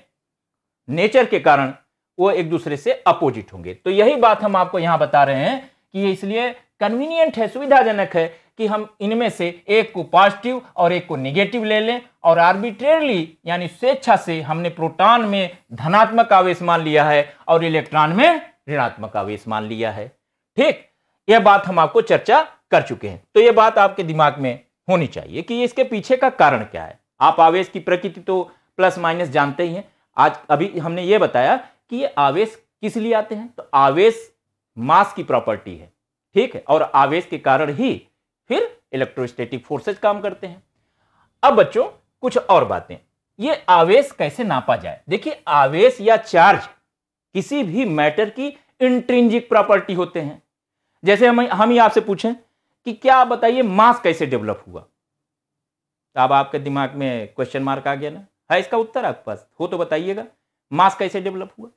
Speaker 1: नेचर के कारण वो एक दूसरे से अपोजिट होंगे। तो यही बात हम आपको यहाँ बता रहे हैं कि इसलिए कन्वीनियंट है, सुविधाजनक है कि हम इनमें से एक को पॉजिटिव और एक को निगेटिव ले लें और आर्बिट्रेरली यानी स्वेच्छा से हमने प्रोटॉन में धनात्मक आवेश मान लिया है और इलेक्ट्रॉन में ऋणात्मक आवेश मान लिया है। ठीक? यह बात हम आपको चर्चा कर चुके हैं। तो यह बात आपके दिमाग में होनी चाहिए कि इसके पीछे का कारण क्या है। आप आवेश की प्रकृति तो प्लस माइनस जानते ही हैं। आज अभी हमने ये बताया कि ये आवेश किस लिए आते हैं? तो आवेश मास की प्रॉपर्टी है, ठीक है? और आवेश के कारण ही फिर इलेक्ट्रोस्टेटिक फोर्सेज काम करते हैं। अब बच्चों, कुछ और बातें। ये आवेश कैसे नापा जाए? देखिए, आवेश या चार्ज किसी भी मैटर की इंट्रिंजिक प्रॉपर्टी होते हैं। जैसे हम हम ही आपसे पूछें कि क्या बताइए मास कैसे डेवलप हुआ? तो अब आपके दिमाग में क्वेश्चन मार्क आ गया ना। है, इसका उत्तर आपके पास। हो तो बताइएगा, मास कैसे डेवलप हुआ?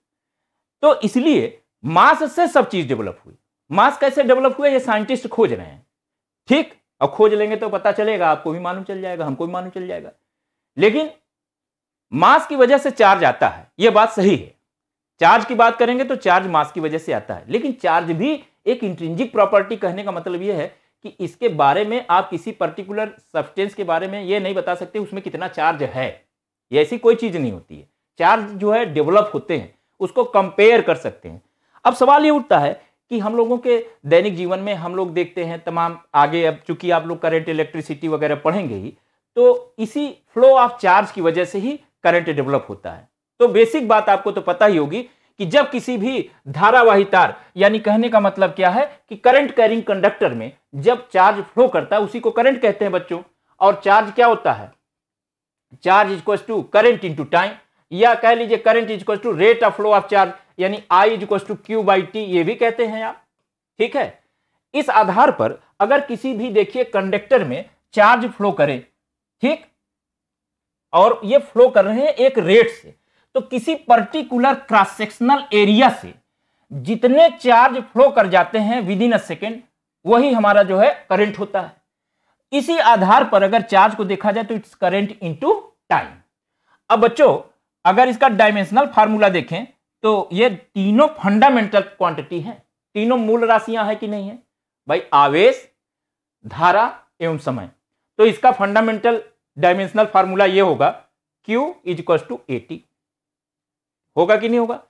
Speaker 1: तो इसलिए मास से सब चीज़ डेवलप हुई। मास कैसे डेवलप हुआ, ये साइंटिस्ट खोज रहे हैं। ठीक और खोज लेंगे तो पता चलेगा, आपको भी मालूम चल जाएगा, हमको भी मालूम चल जाएगा। लेकिन मास की वजह से चार्ज आता है यह बात सही है। चार्ज की बात करेंगे तो चार्ज मास की वजह से आता है। लेकिन चार्ज भी एक इंट्रिंजिक प्रॉपर्टी कहने का मतलब यह है कि इसके बारे में आप किसी पर्टिकुलर सब्सटेंस के बारे में यह नहीं बता सकते उसमें कितना चार्ज है। ऐसी कोई चीज़ नहीं होती है। चार्ज जो है डेवलप होते हैं। उसको कंपेयर कर सकते हैं। अब सवाल ये उठता है कि हम लोगों के दैनिक जीवन में हम लोग देखते हैं, तमाम आगे अब चूँकि आप लोग करंट इलेक्ट्रिसिटी वगैरह पढ़ेंगे ही तो इसी फ्लो ऑफ़ चार्ज की वजह से ही करंट डेवलप होता है। तो बेसिक बात आपको तो पता ही होगी कि जब किसी भी धारावाही तार यानी कहने का मतलब क्या है कि करंट कैरिंग कंडक्टर में जब चार्ज फ्लो करता है, उसी को करंट कहते हैं बच्चों। और चार्ज क्या होता है? Charge is to current into time या कह लीजिए current is to rate of flow of charge यानी I is to Q by T ये भी कहते हैं आप। ठीक है? इस आधार पर अगर किसी भी देखिए कंडक्टर में चार्ज फ्लो करे, ठीक? और ये फ्लो कर रहे हैं एक रेट से तो किसी पर्टिकुलर क्रॉस सेक्शनल एरिया से जितने चार्ज फ्लो कर जाते हैं विद इन अ सेकेंड वही हमारा जो है करंट होता है। इसी आधार पर अगर चार्ज को देखा जाए तो इट्स करंट इनटू टाइम अब बच्चों अगर इसका डायमेंशनल फार्मूला देखें तो ये तीनों फंडामेंटल क्वांटिटी है। तीनों मूल राशियाँ हैं कि नहीं है? भाई, आवेश, धारा एवं समय। तो इसका फंडामेंटल डायमेंशनल फार्मूला ये होगा, Q is equal to eighty होगा कि नहीं होगा?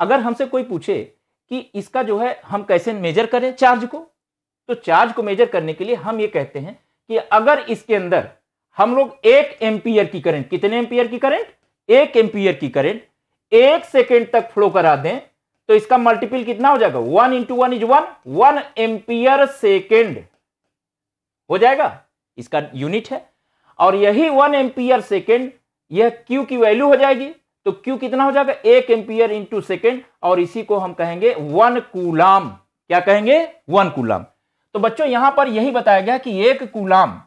Speaker 1: अगर हमसे कोई पूछे कि इसका जो है, हम कैसे मेजर करें चार्ज को तो चार्ज को मेजर करने के लिए हम ये कहते हैं कि अगर इसके अंदर हम लोग एक एम्पियर की करंट कितने एम्पियर की करंट एक एम्पियर की करेंट एक सेकेंड तक फ्लो करा दें तो इसका मल्टीपल कितना हो जाएगा? One into one is one one ampere second. हो जाएगा? इसका यूनिट है। और यही वन एम्पियर सेकेंड, यह क्यू की वैल्यू हो जाएगी। तो क्यू कितना हो जाएगा? एक एम्पियर इंटू सेकेंड और इसी को हम कहेंगे वन कूलाम क्या कहेंगे? वन कूलाम तो बच्चों, यहाँ पर यही बताया गया कि एक कूलाम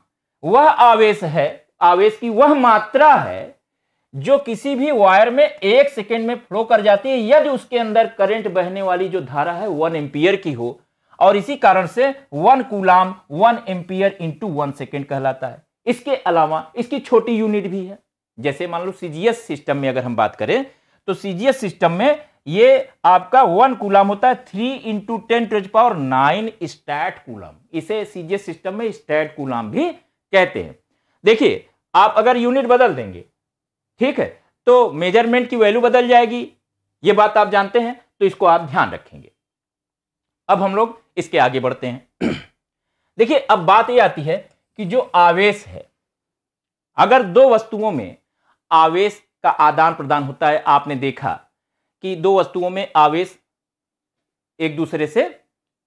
Speaker 1: वह आवेश है, आवेश की वह मात्रा है जो किसी भी वायर में एक सेकेंड में फ्लो कर जाती है, यदि उसके अंदर करंट बहने वाली जो धारा है वन एम्पियर की हो, और इसी कारण से one coulomb one ampere into one second कहलाता है। इसके अलावा इसकी छोटी यूनिट भी है। जैसे मान लो सीजीएस सिस्टम में अगर हम बात करें तो सीजीएस सिस्टम में ये आपका वन कूलाम होता है three into ten to power nine stat coulomb इसे सीजीएस सिस्टम में स्टैट कूलाम भी कहते हैं। देखिए, आप अगर यूनिट बदल देंगे ठीक है? तो मेज़रमेंट की वैल्यू बदल जाएगी। ये बात आप जानते हैं तो इसको आप ध्यान रखेंगे। अब हम लोग इसके आगे बढ़ते हैं। [clears throat] देखिए, अब बात यह आती है कि जो आवेश है, अगर दो वस्तुओं में आवेश का आदान प्रदान होता है, आपने देखा कि दो वस्तुओं में आवेश एक दूसरे से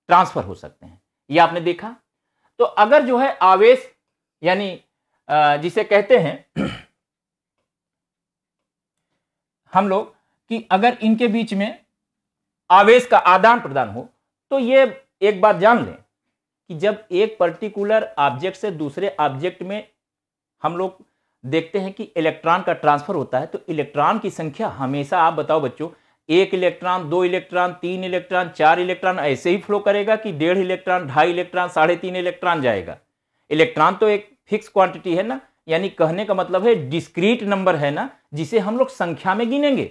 Speaker 1: ट्रांसफ़र हो सकते हैं। यह आपने देखा? तो अगर जो है आवेश, यानी जिसे कहते हैं [clears throat] हम लोग कि अगर इनके बीच में आवेश का आदान प्रदान हो तो ये एक बात जान लें कि जब एक पर्टिकुलर ऑब्जेक्ट से दूसरे ऑब्जेक्ट में हम लोग देखते हैं कि इलेक्ट्रॉन का ट्रांसफ़र होता है तो इलेक्ट्रॉन की संख्या हमेशा, आप बताओ बच्चों, एक इलेक्ट्रॉन दो इलेक्ट्रॉन तीन इलेक्ट्रॉन चार इलेक्ट्रॉन ऐसे ही फ्लो करेगा कि डेढ़ इलेक्ट्रॉन ढाई इलेक्ट्रॉन साढ़े तीन इलेक्ट्रॉन जाएगा। इलेक्ट्रॉन तो एक फिक्स क्वांटिटी है ना यानी कहने का मतलब है डिस्क्रीट नंबर है ना, जिसे हम लोग संख्या में गिनेंगे।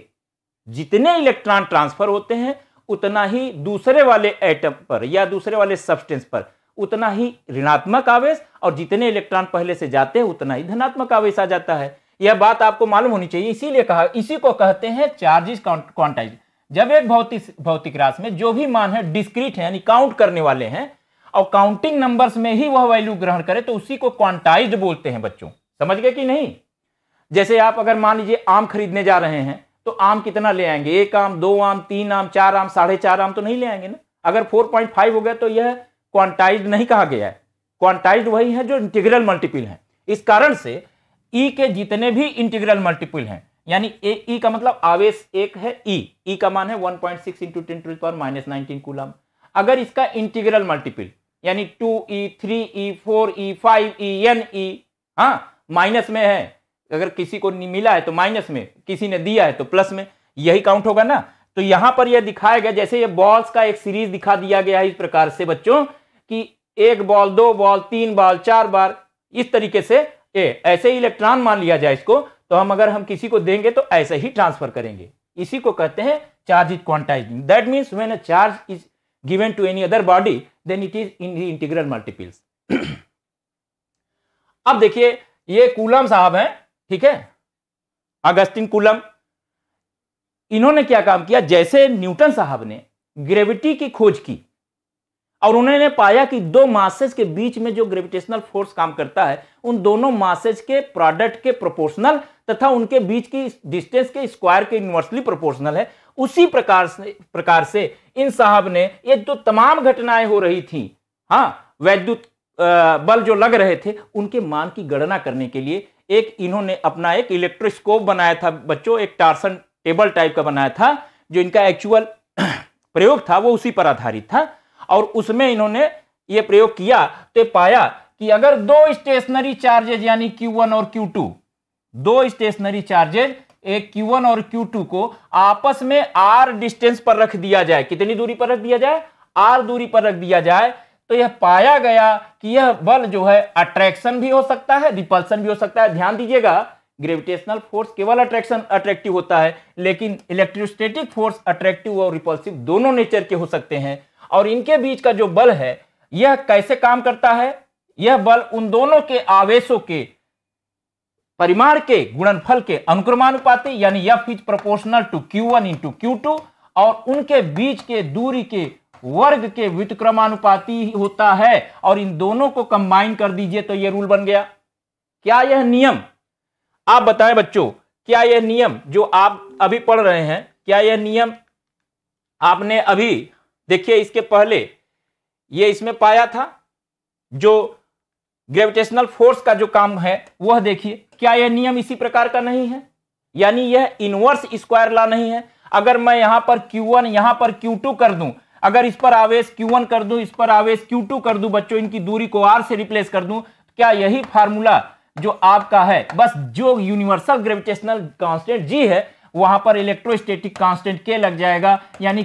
Speaker 1: जितने इलेक्ट्रॉन ट्रांसफ़र होते हैं, उतना ही दूसरे वाले एटम पर या दूसरे वाले सब्सटेंस पर, उतना ही ऋणात्मक आवेश, और जितने इलेक्ट्रॉन पहले से जाते हैं, उतना ही धनात्मक आवेश आ जाता है। यह बात आपको मालूम होनी चाहिए, इसीलिए कहा, इसी को कहते हैं चार्जेस क्वांटाइज जब एक भौतिक भौतिक राशि में जो भी मान है डिस्क्रीट है, यानी काउंट करने वाले हैं, और काउंटिंग नंबर्स में ही वह वैल्यू ग्रहण करे तो उसी को क्वांटाइज बोलते हैं बच्चों। समझ गए कि नहीं? जैसे आप अगर मान लीजिए आम खरीदने जा रहे हैं तो आम कितना ले आएँगे? एक आम, दो आम, तीन आम, चार आम, साढ़े चार आम तो नहीं ले आएँगे ना? अगर 4.5 हो गया तो यह क्वांटाइज नहीं कहा गया है। क्वांटाइज वही है जो इंटीग्रल मल्टीपल है। इस कारण से ई e के जितने भी इंटीग्रल मल्टीपल हैं, यानी ए ई e का मतलब आवेश एक है ई e. ई का मान है 1.6 point six into ten to power minus nineteen coulomb अगर इसका इंटीग्रल मल्टीपल यानी two e three e four e five e n e हाँ माइनस में है। अगर किसी को मिला है तो माइनस में, किसी ने दिया है तो प्लस में। यही काउंट होगा ना। तो यहाँ पर यह दिखाया गया, जैसे ये बॉल्स का एक सीरीज़ दिखा दिया गया है इस प्रकार से बच्चों, कि एक बॉल दो बॉल तीन बॉल चार बार इस तरीके से ए, ऐसे ही इलेक्ट्रॉन मान लिया जाए इसको। तो हम अगर हम किसी को देंगे तो ऐसे ही ट्रांसफ़र करेंगे। इसी को कहते हैं charge is quantizing that means when a charge is given to any other body then it is in integral multiples अब देखिए ये कूलम साहब हैं, ठीक है? Augustin Coulomb. इन्होंने क्या काम किया? जैसे न्यूटन साहब ने ग्रेविटी की खोज की और उन्होंने पाया कि दो मासेज के बीच में जो ग्रेविटेशनल फोर्स काम करता है, उन दोनों मासेज के प्रोडक्ट के प्रोपोर्शनल तथा उनके बीच की डिस्टेंस के स्क्वायर के इनवर्सली प्रोपोर्शनल है, उसी प्रकार से प्रकार से इन साहब ने ये जो तमाम घटनाएँ हो रही थी हाँ वैद्युत बल जो लग रहे थे, उनके मान की गणना करने के लिए एक इन्होंने अपना एक इलेक्ट्रोस्कोप बनाया था। बच्चों, एक टार्सन टेबल टाइप का बनाया था, जो इनका एक्चुअल [clears throat] प्रयोग था, वो उसी पर आधारित था। और उसमें इन्होंने ये प्रयोग किया तो पाया कि अगर दो स्टेशनरी चार्जेज यानी Q1 और Q2 दो स्टेशनरी चार्जेज एक Q1 और Q2 को आपस में R डिस्टेंस पर रख दिया जाए। कितनी दूरी पर रख दिया जाए? R दूरी पर रख दिया जाए। तो यह पाया गया कि यह बल जो है अट्रैक्शन भी हो सकता है रिपल्सन भी हो सकता है। ध्यान दीजिएगा ग्रेविटेशनल फोर्स केवल अट्रैक्शन अट्रैक्टिव होता है, लेकिन इलेक्ट्रोस्टेटिक फोर्स अट्रैक्टिव और रिपल्सिव दोनों नेचर के हो सकते हैं। और इनके बीच का जो बल है, यह कैसे काम करता है? यह बल उन दोनों के आवेशों के परिमाण के गुणनफल के अनुक्रमानुपाती, यानी F is proportional to Q one into Q two और उनके बीच के दूरी के वर्ग के व्युतक्रमानुपाती होता है और इन दोनों को कंबाइन कर दीजिए तो यह रूल बन गया। क्या यह नियम? आप बताएँ बच्चों, क्या यह नियम जो आप अभी पढ़ रहे हैं, क्या यह नियम आपने अभी, देखिए इसके पहले यह इसमें पाया था, जो ग्रेविटेशनल फोर्स का जो काम है, वह देखिए, क्या यह नियम इसी प्रकार का नहीं है? यानी यह इनवर्स स्क्वायर ला नहीं है। अगर मैं यहाँ पर Q1 यहाँ पर Q2 कर दूँ अगर इस पर आवेश Q1 कर दूँ, इस पर आवेश Q2 कर दूँ, बच्चों, इनकी दूरी को R से रिप्लेस कर दूँ क्या यही फार्मूला जो आपका है? बस जो यूनिवर्सल ग्रेविटेशनल कांस्टेंट G है, वहाँ पर इलेक्ट्रोस्टेटिक कांस्टेंट के लग जाएगा, यानी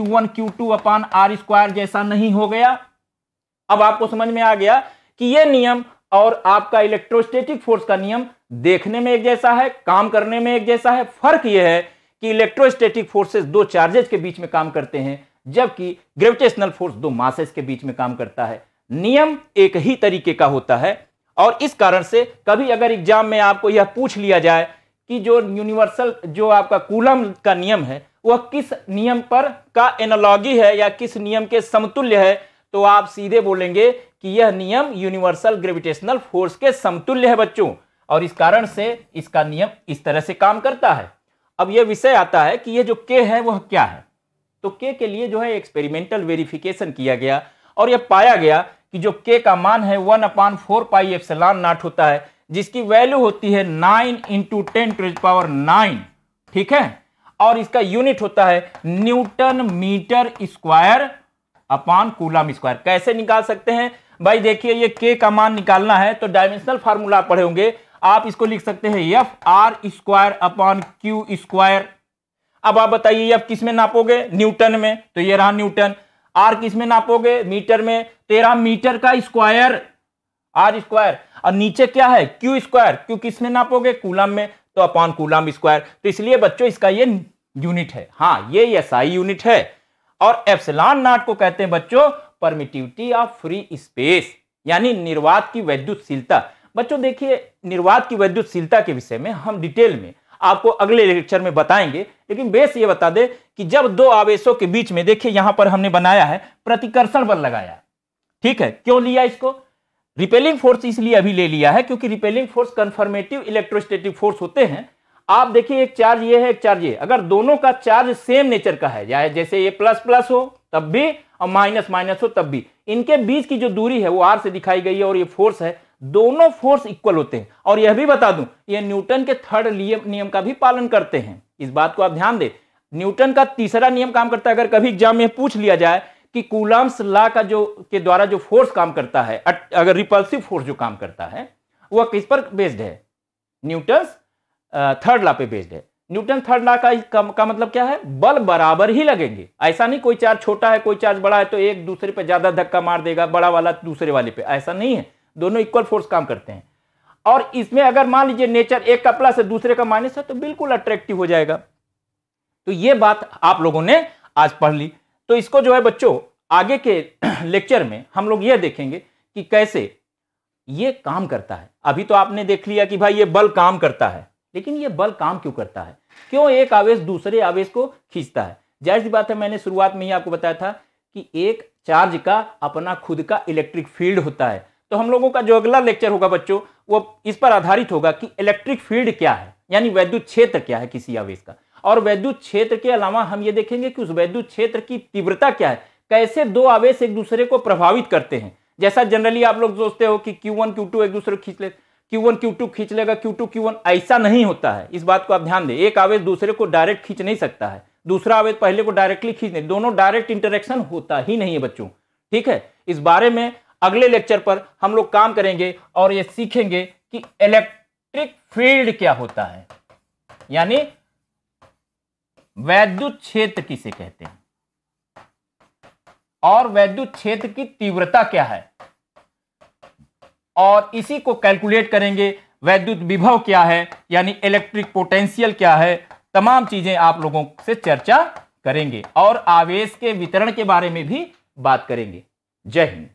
Speaker 1: one Q two upon R square जैसा नहीं हो गया। अब आपको समझ में आ गया कि यह नियम और आपका इलेक्ट्रोस्टेटिक फोर्स का नियम देखने में एक जैसा है, काम करने में एक जैसा है। फ़र्क यह है कि इलेक्ट्रोस्टेटिक फोर्सेस दो चार्जेस के बीच में काम करते हैं। जबकि ग्रेविटेशनल फोर्स दो मासेस के बीच में काम करता है। नियम एक ही तरीके का होता है और इस कारण से कभी अगर एग्ज़ाम में आपको यह पूछ लिया जाए कि जो यूनिवर्सल जो आपका कूलम का नियम है, वह किस नियम पर का एनालॉगी है या किस नियम के समतुल्य है तो आप सीधे बोलेंगे कि यह नियम यूनिवर्सल ग्रेविटेशनल फोर्स के समतुल्य है बच्चों। और इस कारण से इसका नियम इस तरह से काम करता है। अब यह विषय आता है कि यह जो के है, वह क्या है? तो के के लिए जो है एक्सपेरिमेंटल वेरिफिकेशन किया गया और यह पाया गया कि जो के का मान है वन अपान फोर पाई एफसलान नाट होता है, जिसकी वैल्यू होती है nine into ten to power nine ठीक है? और इसका यूनिट होता है newton metre square upon coulomb square कैसे निकाल सकते हैं? भाई देखिए, ये के का मान निकालना है तो डायमेंशनल फार्मूला पढ़े होंगे। आप इसको लिख सकते हैं F R square upon Q square अब आप बताइए एफ़ किसमें नापोगे? न्यूटन में। तो ये रहा न्यूटन। आर किसमें नापोगे? मीटर में। तेरह मीटर का स्क्वायर। Are square. और नीचे क्या है? Q square. क्यू किसमें नापोगे? कूलम में। तो अपॉन कूलम स्क्वायर। तो इसलिए बच्चों, इसका ये यूनिट है। हाँ ये एसआई यूनिट है। और एप्सिलॉन नाट को कहते हैं बच्चों परमिटिविटी ऑफ़ फ्री स्पेस यानी निर्वात की वैद्युतशीलता। बच्चों, देखिए, निर्वात की वैद्युतशीलता के विषय में हम डिटेल में आपको अगले लेक्चर में बताएँगे। लेकिन बेस ये बता दे कि जब दो आवेशों के बीच में, देखिए यहाँ पर हमने बनाया है, प्रतिकर्षण बल लगाया। ठीक है? क्यों लिया इसको? रिपेलिंग फोर्स इसलिए अभी ले लिया है क्योंकि repelling force confirmative electrostatic force होते हैं। आप देखिए, एक चार्ज ये है, एक चार्ज ये। अगर दोनों का चार्ज सेम नेचर का है, या जैसे ये प्लस प्लस हो, तब भी, और माइनस माइनस हो, तब भी। इनके बीच की जो दूरी है, वो आर से दिखाई गई है और ये फोर्स है दोनों फोर्स इक्वल होते हैं। और यह भी बता दूँ ये न्यूटन के थर्ड नियम का भी पालन करते हैं। इस बात को आप ध्यान दें न्यूटन का तीसरा नियम काम करता है। अगर कभी एग्ज़ाम में पूछ लिया जाए कि कूलाम्स ला का जो के द्वारा जो फोर्स काम करता है अगर रिपल्सिव फोर्स जो काम करता है वह किस पर बेस्ड है? न्यूटन थर्ड ला पे बेस्ड है। न्यूटन थर्ड ला का, का का मतलब क्या है? बल बराबर ही लगेंगे। ऐसा नहीं कोई चार्ज छोटा है कोई चार्ज बड़ा है तो एक दूसरे पे ज़्यादा धक्का मार देगा बड़ा वाला दूसरे वाले पे। ऐसा नहीं है। दोनों इक्वल फोर्स काम करते हैं। और इसमें अगर मान लीजिए नेचर एक का प्लस है, दूसरे का माइनस है तो बिल्कुल अट्रैक्टिव हो जाएगा। तो ये बात आप लोगों ने आज पढ़ ली। तो इसको जो है बच्चों, आगे के [clears throat] लेक्चर में हम लोग ये देखेंगे कि कैसे ये काम करता है। अभी तो आपने देख लिया कि भाई ये बल काम करता है। लेकिन ये बल काम क्यों करता है? क्यों एक आवेश दूसरे आवेश को खींचता है? ज़ाहिर सी बात है, मैंने शुरुआत में ही आपको बताया था कि एक चार्ज का अपना खुद का इलेक्ट्रिक फ़ील्ड होता है। तो हम लोगों का जो अगला लेक्चर होगा बच्चों, वो इस पर आधारित होगा कि इलेक्ट्रिक फ़ील्ड क्या है, यानी वैद्युत क्षेत्र क्या है किसी आवेश का। और वैद्युत क्षेत्र के अलावा हम ये देखेंगे कि उस वैद्युत क्षेत्र की तीव्रता क्या है, कैसे दो आवेश एक दूसरे को प्रभावित करते हैं। जैसा जनरली आप लोग सोचते हो कि Q1 Q2 एक दूसरे को खींच ले Q1 Q2 खींच लेगा Q2 Q1 ऐसा नहीं होता है। इस बात को आप ध्यान दें, एक आवेश दूसरे को डायरेक्ट खींच नहीं सकता है, दूसरा आवेश पहले को डायरेक्टली खींच नहीं दोनों डायरेक्ट इंटरेक्शन होता ही नहीं है बच्चों। ठीक है, इस बारे में अगले लेक्चर पर हम लोग काम करेंगे और ये सीखेंगे कि इलेक्ट्रिक फ़ील्ड क्या होता है। यानी वैद्युत क्षेत्र किसे कहते हैं? और वैद्युत क्षेत्र की तीव्रता क्या है? और इसी को कैलकुलेट करेंगे वैद्युत विभव क्या है, यानी इलेक्ट्रिक पोटेंशियल क्या है, तमाम चीज़ें आप लोगों से चर्चा करेंगे और आवेश के वितरण के बारे में भी बात करेंगे। जय हिंद।